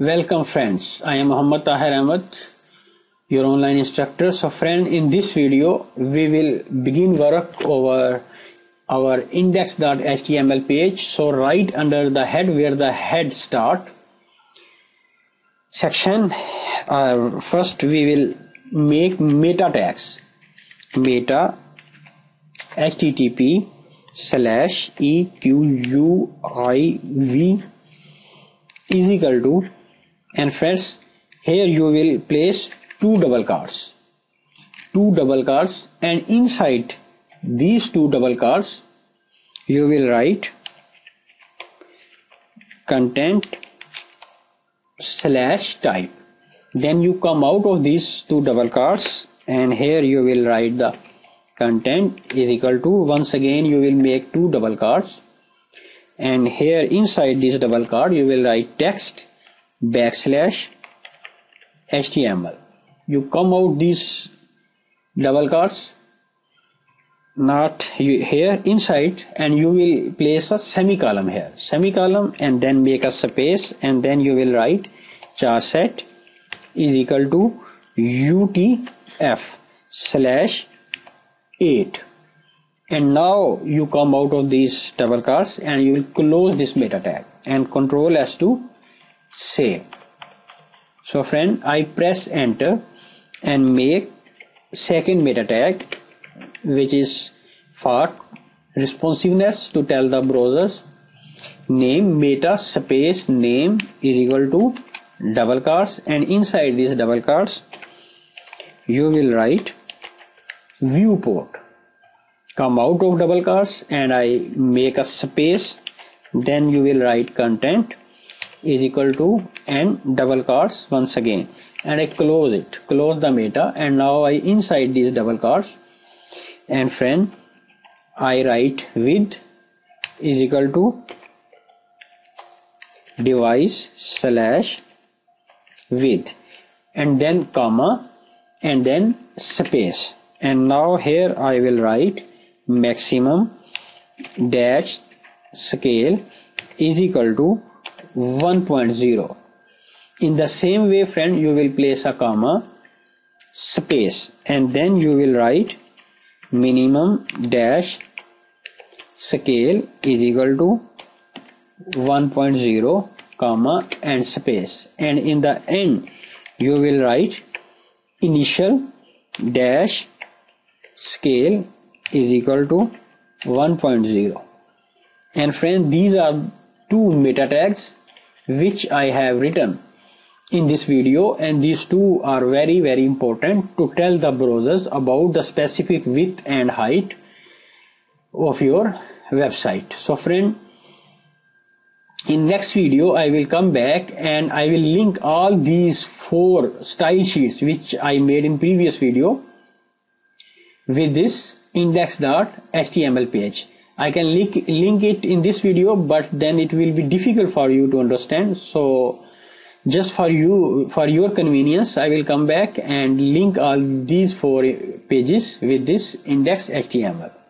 Welcome friends I am Mohammad Tahir Ahmad your online instructor so friend in this video we will begin work over our index dot H T M L page so right under the head where the head start section first we will make meta tags meta H T T P slash E Q U I V equal to and friends here you will place two double cards. Two double cards and inside these two double cards you will write content slash type. Then you come out of these two double cards and here you will write the content is equal to once again you will make two double cards. And here inside this double card you will write text backslash html. You come out these double cards not here inside and you will place a semicolon here. Semicolon and then make a space and then you will write char set is equal to utf slash 8 and now you come out of these double cards and you will close this meta tag and control s to save so friend I press enter and make second meta tag which is for responsiveness to tell the browsers name meta space name is equal to double cards. And inside these double cards you will write viewport. Come out of double cards and I make a space. Then you will write content is equal to n double cards once again. And I close it. Close the meta. And now I inside these double cards. And friend I write width is equal to device slash width and then comma. And then space. And now here I will write maximum dash scale is equal to 1.0 in the same way friend you will place a comma space and then you will write minimum dash scale is equal to 1.0 comma and space. And in the end you will write initial dash scale is equal to 1.0 and friend these are two meta tags which I have written in this video and these two are very very important to tell the browsers about the specific width and height of your website so friend in next video I will come back and I will link all these four style sheets which I made in previous video with this index.html page. I can link, link it in this video but then it will be difficult for you to understand so just for you for your convenience I will come back and link all these four pages with this index HTML.